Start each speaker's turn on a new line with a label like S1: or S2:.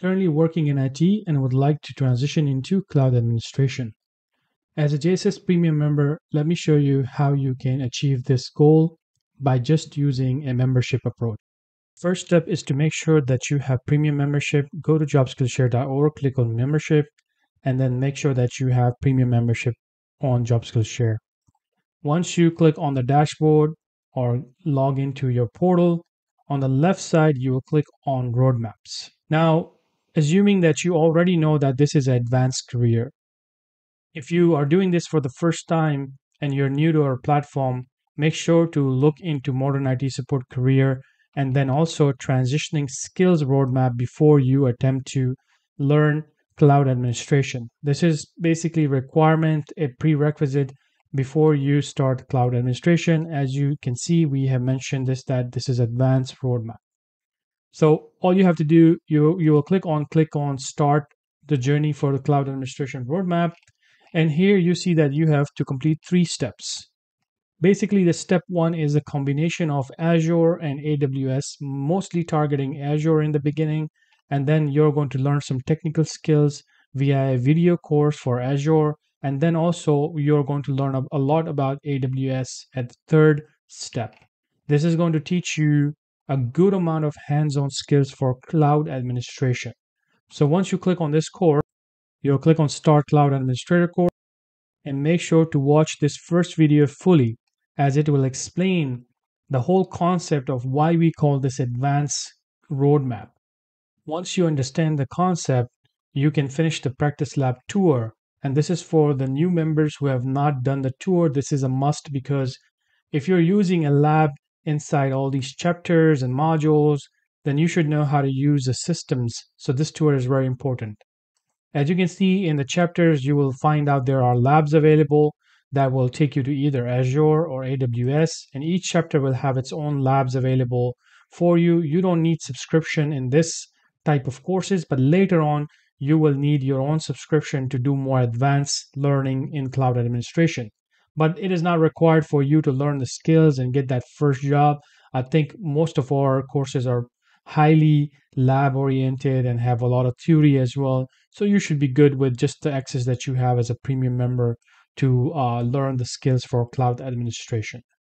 S1: currently working in IT and would like to transition into cloud administration. As a JSS Premium member, let me show you how you can achieve this goal by just using a membership approach. First step is to make sure that you have premium membership. Go to jobskillshare.org, click on membership, and then make sure that you have premium membership on JobSkillShare. Once you click on the dashboard or log into your portal, on the left side, you will click on roadmaps. Now, assuming that you already know that this is an advanced career, if you are doing this for the first time and you're new to our platform, make sure to look into modern IT support career and then also transitioning skills roadmap before you attempt to learn cloud administration. This is basically requirement, a prerequisite before you start cloud administration. As you can see, we have mentioned this that this is advanced roadmap. So all you have to do, you you will click on click on start the journey for the cloud administration roadmap. And here you see that you have to complete three steps. Basically, the step one is a combination of Azure and AWS, mostly targeting Azure in the beginning, and then you're going to learn some technical skills via a video course for Azure, and then also you're going to learn a lot about AWS at the third step. This is going to teach you a good amount of hands-on skills for cloud administration. So once you click on this course, you'll click on Start Cloud Administrator course and make sure to watch this first video fully as it will explain the whole concept of why we call this advanced roadmap. Once you understand the concept, you can finish the practice lab tour and this is for the new members who have not done the tour. This is a must because if you're using a lab inside all these chapters and modules, then you should know how to use the systems. So this tour is very important. As you can see in the chapters, you will find out there are labs available that will take you to either Azure or AWS, and each chapter will have its own labs available for you. You don't need subscription in this type of courses, but later on, you will need your own subscription to do more advanced learning in cloud administration. But it is not required for you to learn the skills and get that first job. I think most of our courses are highly lab oriented and have a lot of theory as well. So you should be good with just the access that you have as a premium member to uh, learn the skills for cloud administration.